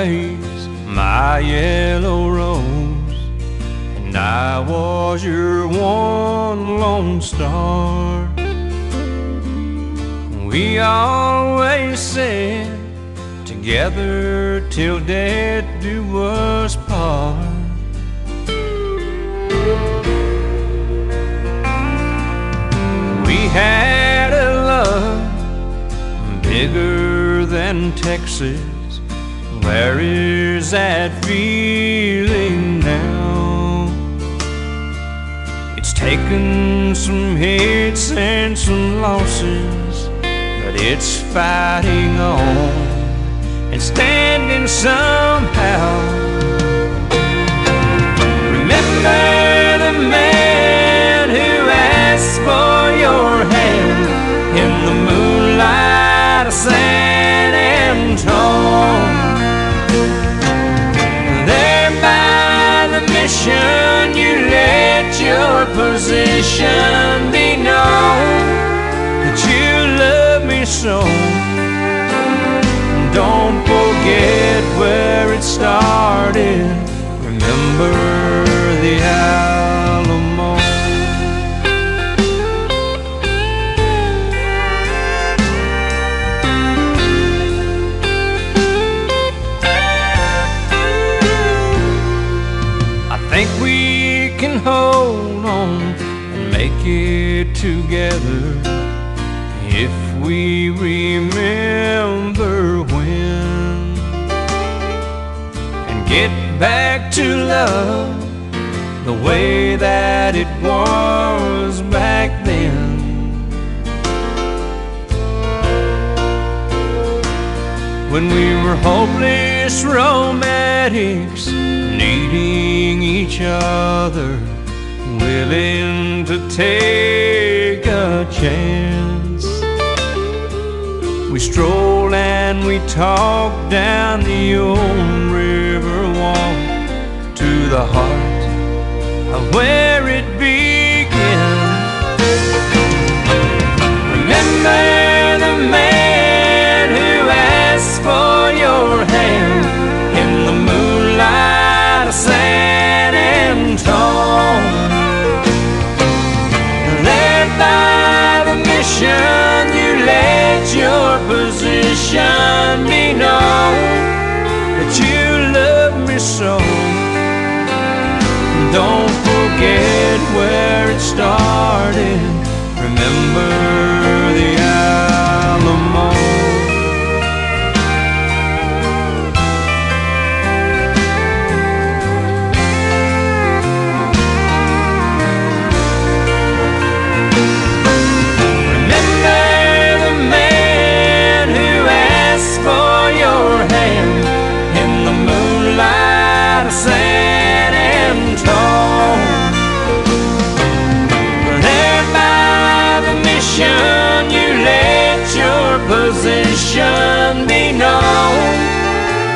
My yellow rose, and I was your one lone star. We always said together till death do us part. We had a love bigger than Texas. Where is that feeling now? It's taken some hits and some losses, but it's fighting on and standing somehow. Remember position be known that you love me so. Don't forget where it started. Remember it together if we remember when and get back to love the way that it was back then. When we were hopeless romantics, needing each other, willing to take a chance. We strolled and we talked down the old river walk to the heart of where so. Don't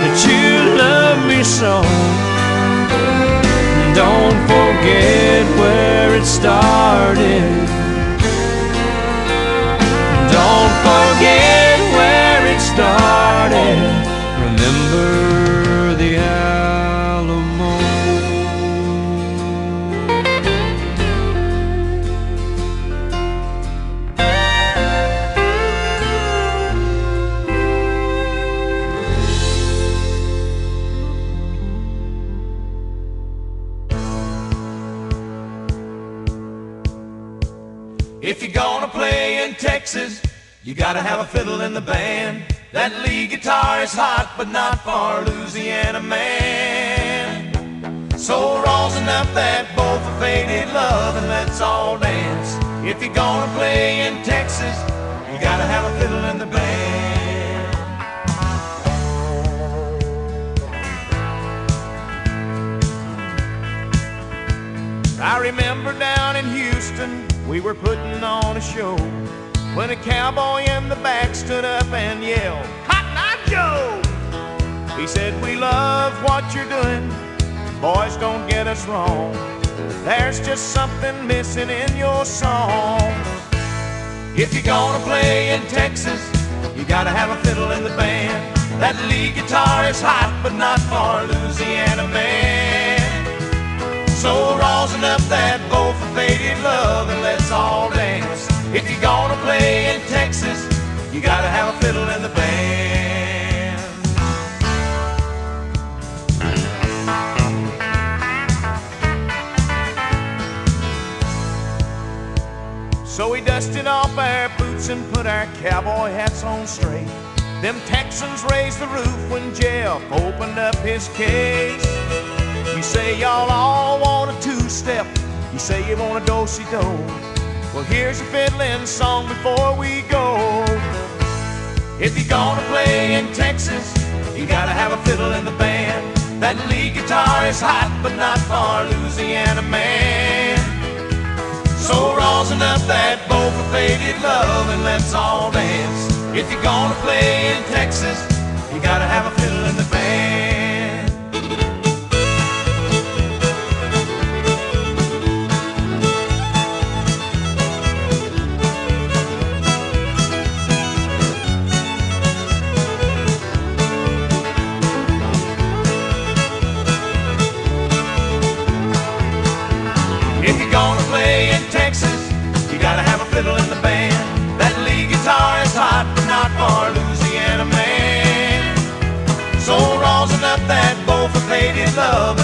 that you love me so. Don't forget where it started. If you're gonna play in Texas, you gotta have a fiddle in the band. That lead guitar is hot, but not for Louisiana man. So rosin up that bowl for faded love and let's all dance. If you're gonna play in Texas, you gotta have a fiddle in the band. I remember down in Houston, we were putting on a show when a cowboy in the back stood up and yelled, Cotton Eye Joe! He said, We love what you're doing, boys, don't get us wrong. There's just something missing in your song. If you're gonna play in Texas, you gotta have a fiddle in the band. That lead guitar is hot, but not for Louisiana man. So rosin up that bowl for faded love in Texas, you gotta have a fiddle in the band. So we dusted off our boots and put our cowboy hats on straight. Them Texans raised the roof when Jeff opened up his case. You say y'all all want a two-step. You say you want a do-si-do. Well, here's a fiddling song before we go. If you're gonna play in Texas, you gotta have a fiddle in the band. That lead guitar is hot, but not for Louisiana man. So rosin up that bowl for faded love and let's all dance. If you're gonna play in Texas, you gotta have fiddle in the band. That lead guitar is hot, but not for Louisiana man. So rosin up that bowl for faded love